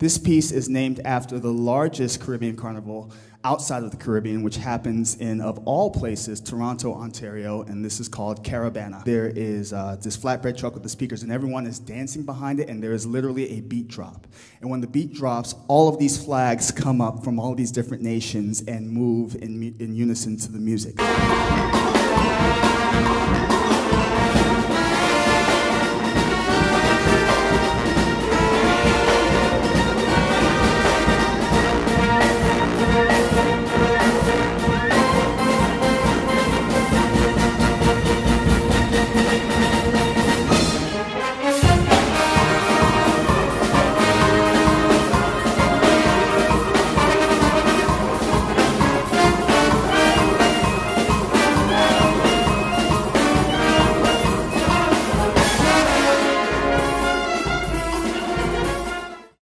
This piece is named after the largest Caribbean carnival outside of the Caribbean, which happens in, of all places, Toronto, Ontario, and this is called Caribana. There is uh, this flatbed truck with the speakers, and everyone is dancing behind it, and there is literally a beat drop. And when the beat drops, all of these flags come up from all these different nations and move in, in unison to the music.